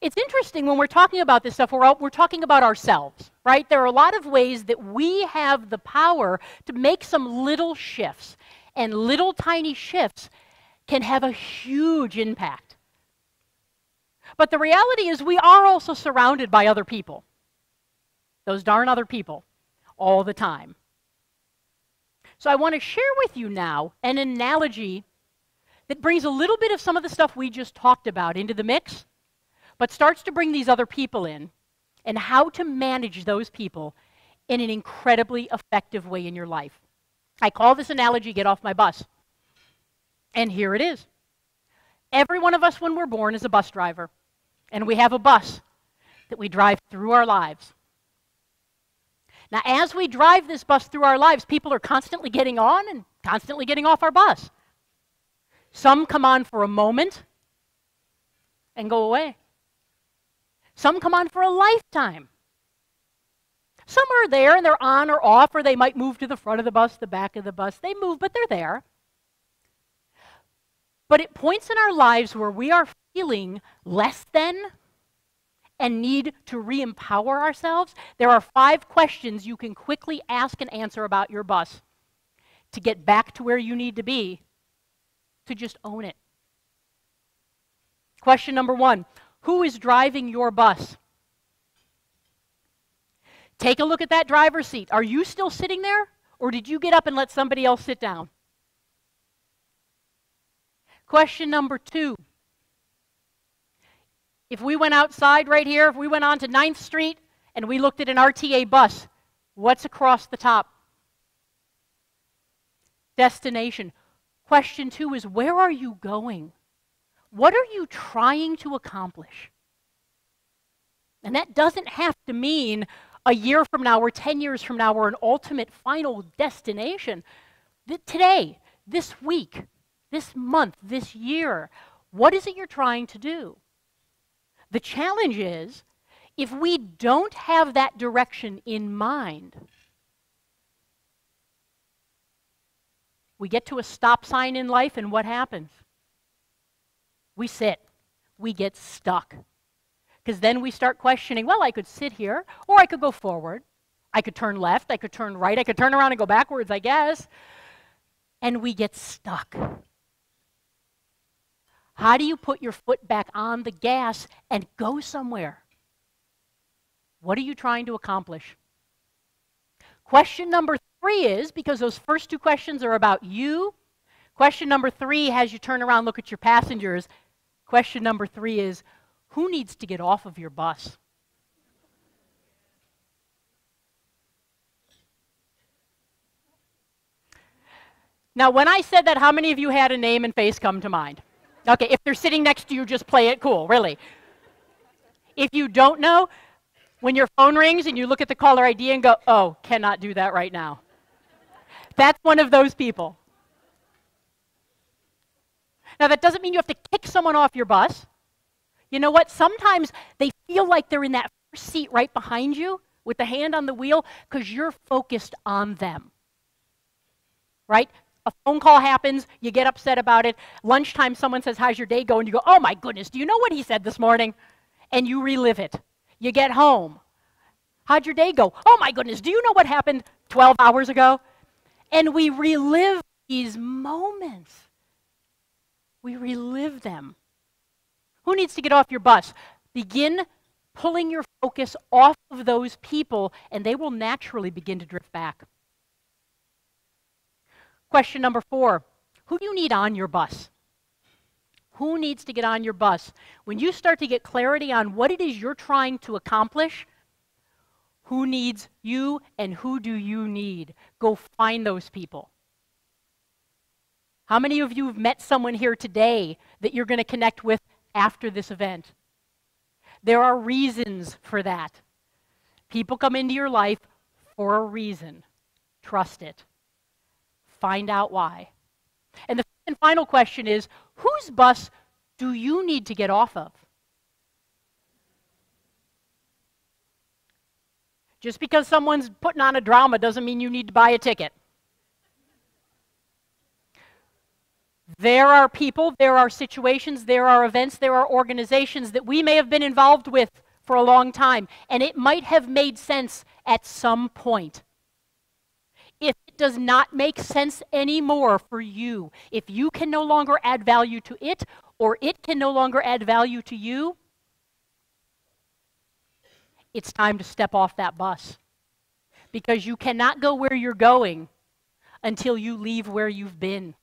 it's interesting when we're talking about this stuff, we're, all, we're talking about ourselves, right? There are a lot of ways that we have the power to make some little shifts, and little tiny shifts can have a huge impact. But the reality is, we are also surrounded by other people, those darn other people, all the time. So I want to share with you now an analogy that brings a little bit of some of the stuff we just talked about into the mix but starts to bring these other people in and how to manage those people in an incredibly effective way in your life. I call this analogy get off my bus. And here it is. Every one of us, when we're born, is a bus driver. And we have a bus that we drive through our lives. Now, as we drive this bus through our lives, people are constantly getting on and constantly getting off our bus. Some come on for a moment and go away. Some come on for a lifetime. Some are there and they're on or off, or they might move to the front of the bus, the back of the bus. They move, but they're there. But at points in our lives where we are feeling less than and need to re empower ourselves, there are five questions you can quickly ask and answer about your bus to get back to where you need to be, to just own it. Question number one who is driving your bus? Take a look at that driver's seat. Are you still sitting there? Or did you get up and let somebody else sit down? Question number two. If we went outside right here, if we went on to 9th Street and we looked at an RTA bus, what's across the top? Destination. Question two is where are you going? What are you trying to accomplish? And that doesn't have to mean a year from now or 10 years from now or an ultimate final destination. Today, this week, this month, this year, what is it you're trying to do? The challenge is if we don't have that direction in mind, we get to a stop sign in life, and what happens? We sit, we get stuck. Because then we start questioning well, I could sit here, or I could go forward. I could turn left, I could turn right, I could turn around and go backwards, I guess. And we get stuck. How do you put your foot back on the gas and go somewhere? What are you trying to accomplish? Question number three is because those first two questions are about you. Question number three has you turn around, look at your passengers, Question number three is who needs to get off of your bus? Now, when I said that, how many of you had a name and face come to mind? Okay, if they're sitting next to you, just play it cool, really. If you don't know, when your phone rings and you look at the caller ID and go, oh, cannot do that right now. That's one of those people. Now, that doesn't mean you have to kick someone off your bus. You know what? Sometimes they feel like they're in that first seat right behind you with the hand on the wheel because you're focused on them. Right? A phone call happens, you get upset about it. Lunchtime, someone says, How's your day going? And you go, Oh my goodness, do you know what he said this morning? And you relive it. You get home. How'd your day go? Oh my goodness, do you know what happened 12 hours ago? And we relive these moments. We relive them. Who needs to get off your bus? Begin pulling your focus off of those people, and they will naturally begin to drift back. Question number four Who do you need on your bus? Who needs to get on your bus? When you start to get clarity on what it is you're trying to accomplish, who needs you and who do you need? Go find those people. How many of you have met someone here today that you're going to connect with after this event? There are reasons for that. People come into your life for a reason. Trust it. Find out why. And the and final question is whose bus do you need to get off of? Just because someone's putting on a drama doesn't mean you need to buy a ticket. There are people, there are situations, there are events, there are organizations that we may have been involved with for a long time, and it might have made sense at some point. If it does not make sense anymore for you, if you can no longer add value to it, or it can no longer add value to you, it's time to step off that bus. Because you cannot go where you're going until you leave where you've been.